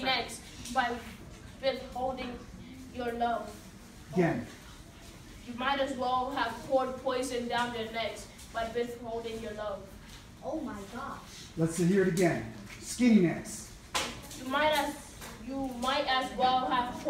Next, by withholding your love. Again. You might as well have poured poison down their necks by withholding your love. Oh my gosh. Let's hear it again. Skinny necks. You might as you might as well have